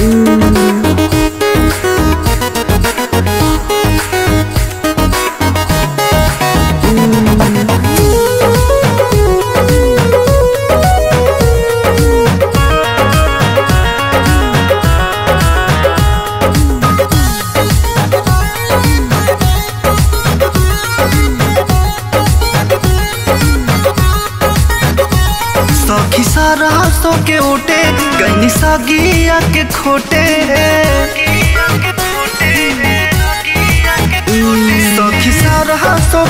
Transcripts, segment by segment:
सखी सारा सो के उठे गई सागिया के खोटे।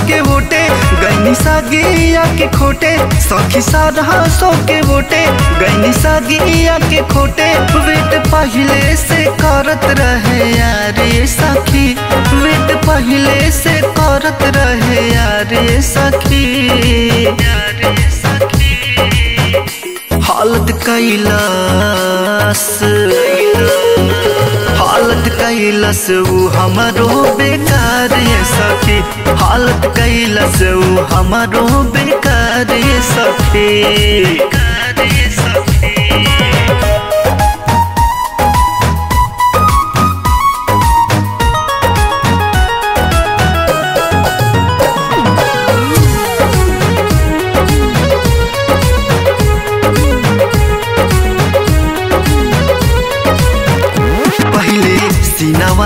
के उठे गई सागिया के खोटे। सखी सारा सो के उठे गई सागिया के खोटे। वेट पहले से करत रहे यारे सखी। वेट पहले से करत रहे यारे सखी। कैलास। हालत कैलस ऊ हमारो बेकार सखी हालत कैलस ऊ हमारो बेकार सखी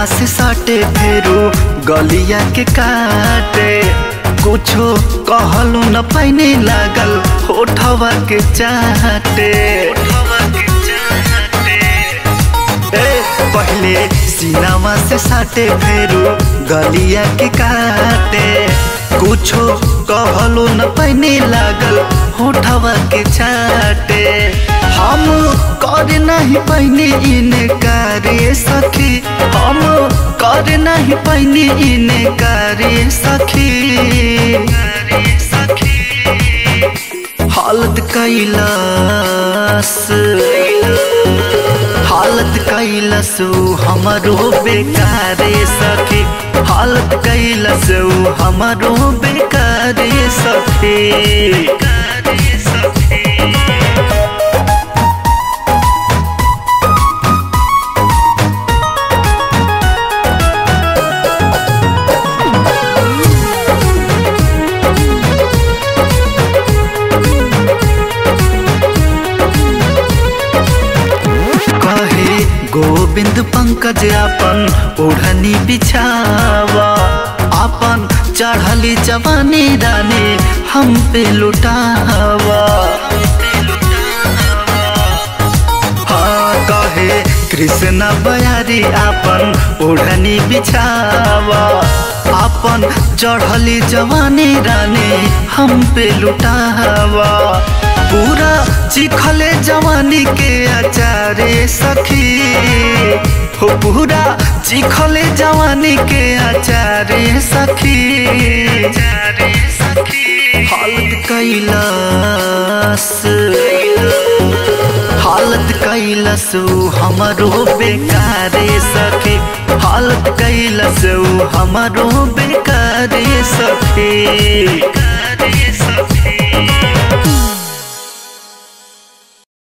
सीनावा से साटे फेरू, गलिया के काटे। कुछो कहलो न पैने लागल, होठवा के चाटे। पहले सीनावा से साटे फेरू, गलिया के काटे। कुछो कहलो न पैने लागल, होठवा के चाटे। नहीं पैनी इने करे सखी। हम कर नहीं पैनी इने करे सखी। हालत कैलास हालत कैलस हमारो बेकार सखी। हालत कैलस हमारो बेकार सखी। गोविंद अपन ओढ़नी बिछावा। अपन चढ़ली जवानी रानी, हम पे लुटावा। हाँ कहे कृष्ण बयारी अपन ओढ़नी बिछावा। अपन चढ़ली जवानी रानी, हम पे लुटावा। पूरा चिखले जवानी के अचारे सखी। हो पूरा चिखले जवानी के अचारे सखी। हालत कैलास हालत कैलस हमारो बेकारे सखी। हालत कैलस हमारो बेकारे सखी। बेकारे सखी।